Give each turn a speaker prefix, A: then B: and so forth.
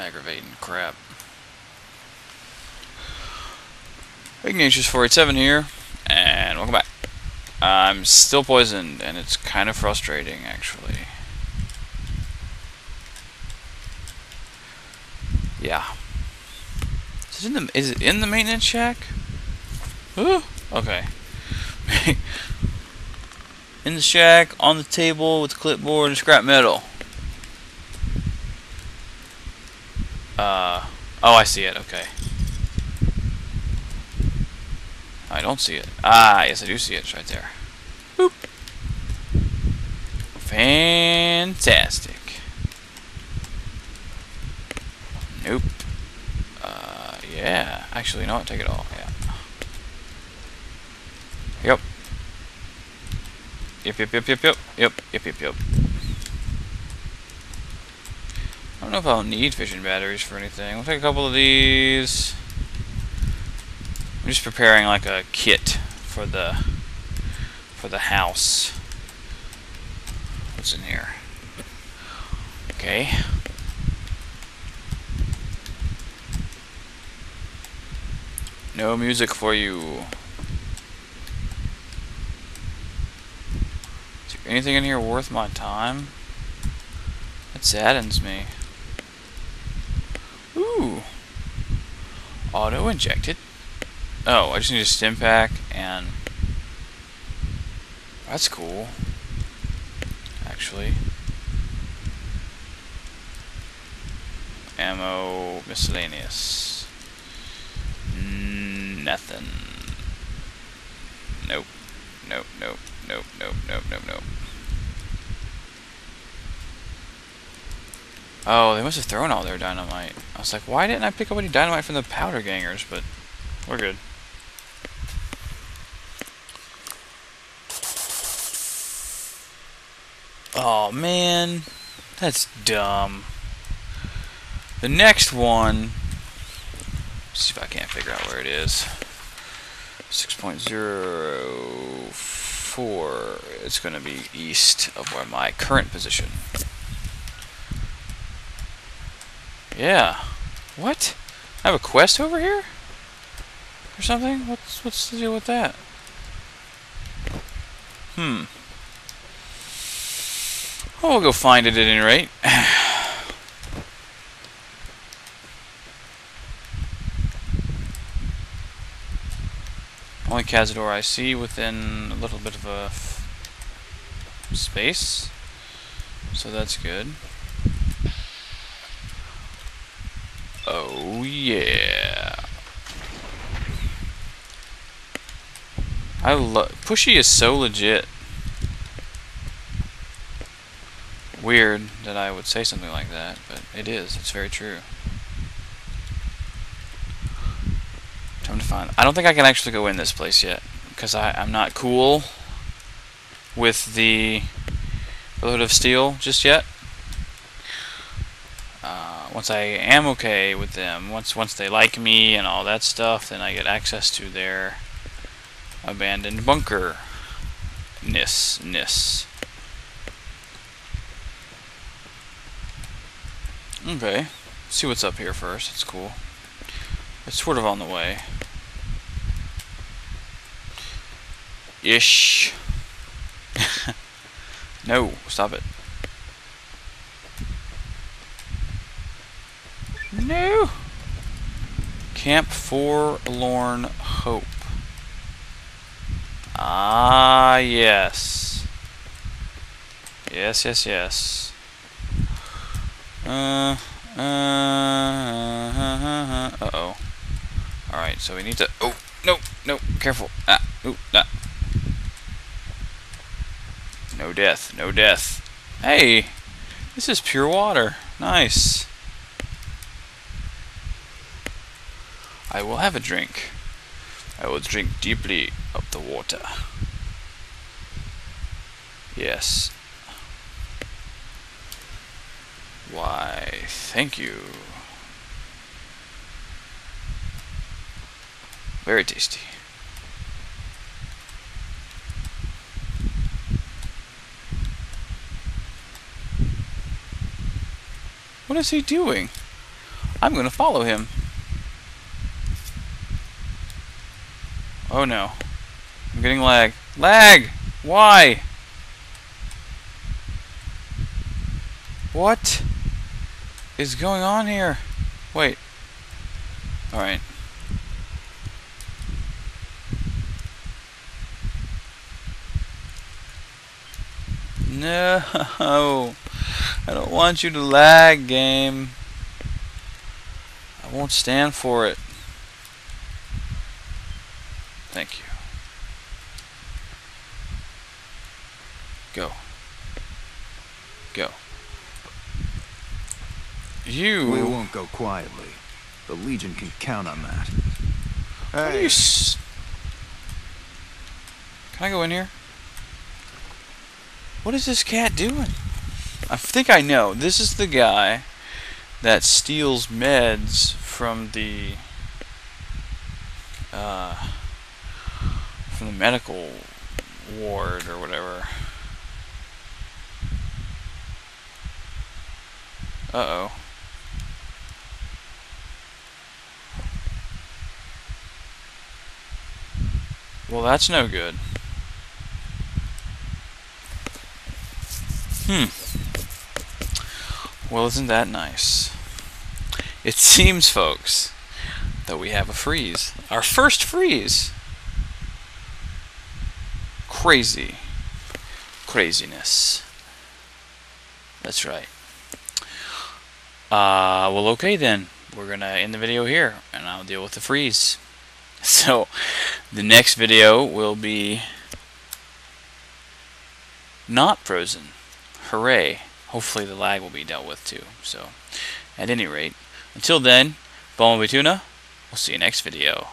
A: Aggravating crap. Ignatius 487 here, and welcome back. I'm still poisoned, and it's kind of frustrating, actually. Yeah. Is it in the, is it in the maintenance shack? Ooh, okay. in the shack, on the table, with the clipboard and scrap metal. Uh, oh, I see it, okay. I don't see it. Ah, yes, I do see it. It's right there. Boop. Fantastic. Nope. Uh, yeah. Actually, no. Take it all. Yeah. Yep. Yep, yep, yep, yep, yep. Yep, yep, yep, yep. I don't know if I'll need fission batteries for anything. We'll take a couple of these. I'm just preparing like a kit for the for the house. What's in here? Okay. No music for you. Is there anything in here worth my time? That saddens me. Ooh. Auto injected. Oh, I just need a Stimpak and that's cool. Actually. Ammo miscellaneous. Nothing. Nope. Nope, nope, nope, nope, nope, nope, nope. Oh, they must have thrown all their dynamite. I was like, why didn't I pick up any dynamite from the powder gangers? But we're good. Oh man, that's dumb. The next one, see if I can't figure out where it is. 6.04, it's going to be east of where my current position. Yeah. What? I have a quest over here? Or something? What's what's the deal with that? Hmm. Well, we'll go find it at any rate. Only Cazador I see within a little bit of a space. So that's good. Oh yeah. I love Pushy is so legit. Weird that I would say something like that, but it is. It's very true. Time to find. I don't think I can actually go in this place yet because I'm not cool with the Brotherhood of Steel just yet. Uh, once I am okay with them, once once they like me and all that stuff, then I get access to their abandoned bunker ness ness. Okay, see what's up here first. It's cool. It's sort of on the way. Ish. no, stop it. No. Camp Forlorn Hope. Ah, yes. Yes, yes, yes. Uh, uh, uh, uh oh. Alright, so we need to. Oh, no, no, careful. Ah, ooh, ah. No death, no death. Hey, this is pure water. Nice. I will have a drink. I will drink deeply of the water. Yes. Why, thank you. Very tasty. What is he doing? I'm gonna follow him. Oh no. I'm getting lag. Lag! Why? What is going on here? Wait. Alright. No, I don't want you to lag, game. I won't stand for it. Thank you. Go. Go. You.
B: We won't go quietly. The Legion can count on that. Hey,
A: Can I go in here? What is this cat doing? I think I know. This is the guy that steals meds from the uh, from the medical ward or whatever. Uh oh. Well, that's no good. Hmm. Well, isn't that nice? It seems, folks, that we have a freeze. Our first freeze. Crazy. Craziness. That's right. Uh, well, okay then. We're gonna end the video here, and I'll deal with the freeze. So, the next video will be not frozen. Hooray. Hopefully the lag will be dealt with too. So, at any rate, until then, Bumblebee Tuna, we'll see you next video.